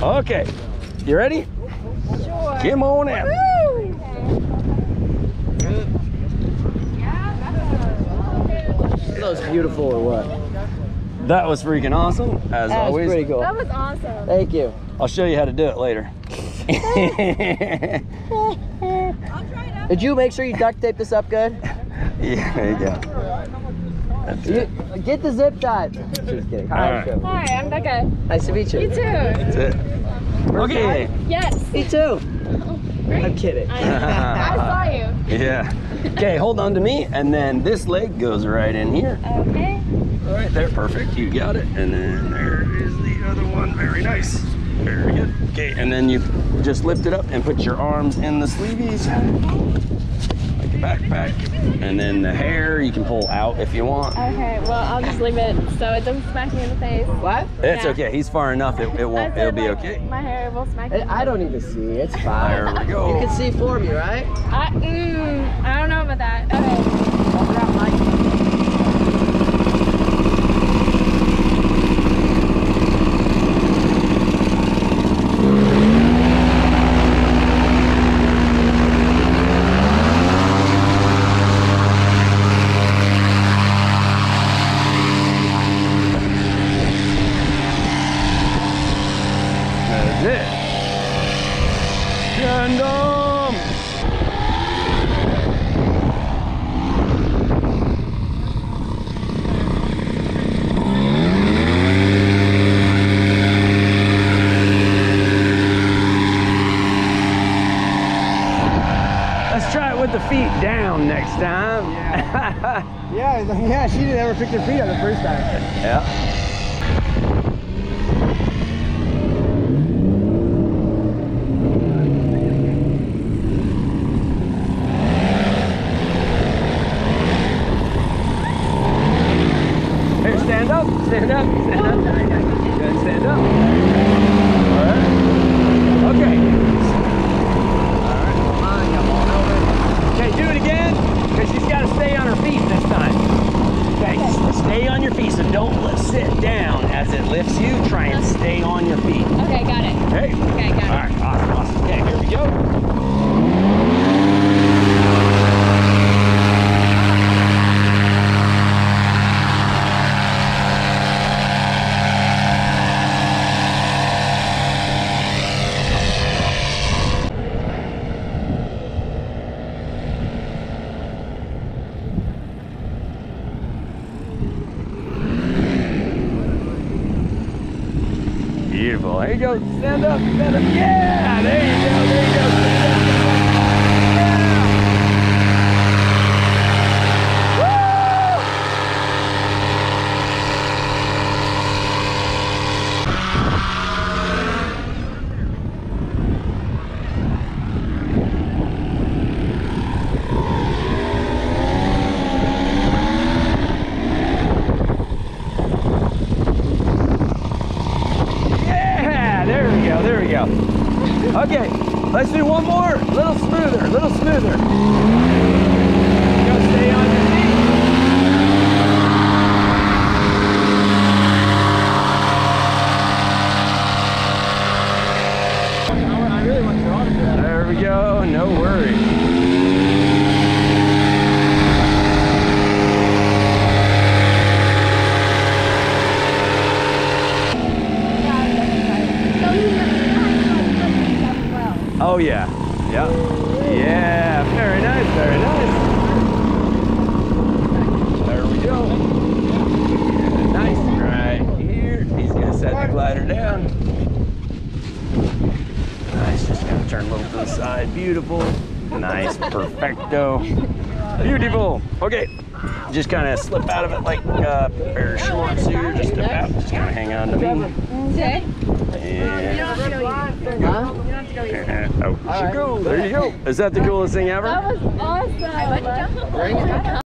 Okay, you ready? Sure. Come on in. That was beautiful or what? That was freaking awesome, as That was pretty cool. That was awesome. Thank you. I'll show you how to do it later. I'll try it out. Did you make sure you duct tape this up good? yeah, there you go. That's You, get the zip tie. Just kidding. Hi, All right. Joe. Hi, I'm Becca. Nice to meet you. You too. That's it. Okay. Yes. Me too. Great. I'm kidding. I, I saw you. Yeah. Okay, hold on to me, and then this leg goes right in here. Okay. All right, there, perfect. You got it. And then there is the other one. Very nice. Very good. Okay, and then you just lift it up and put your arms in the sleeveys, like a backpack. And then the hair you can pull out if you want. Okay, well, I'll just leave it so it doesn't smack me in the face. What? It's Yeah. okay. He's far enough. It, it won't. It'll be my- okay. My hair will smack me. I I don't even see. It's fine. There we go. You can see for me, right? I, mm, I don't know about that. Okay. That's it. Gundam. Let's try it with the feet down next time. Yeah, yeah. She didn't ever pick her feet up the first time. yeah. Here, stand up, stand up, stand up. Stand up. All right. Okay. All right, come on, come on over. Okay, do it again, because she's got to stay on her feet this time. Okay, s- stay on your feet, so don't li- sit down as it lifts you. Try and stay on your feet. Okay, got it. Okay? Okay, got it. All right, awesome, awesome. Okay, here we go. Beautiful. There you go. Stand up. Stand up. Yeah. There you go. There you go. Stand up. Stand up. Yeah. Woo! Yeah, there we go, there we go. Okay, let's do one more. A little smoother, a little smoother. There we go, no worries. Yeah, yeah, yeah. Very nice, very nice. There we go. Nice, right here. He's gonna set the glider down. Nice, just gonna turn a little to the side. Beautiful. Nice, perfecto. Beautiful. Okay, just kind of slip out of it like a pair of shorts here. Just about. Just kind of hang on to me. Okay. And Huh? Oh, there you go. There you go. Is that the coolest thing ever? That was awesome. Bring it.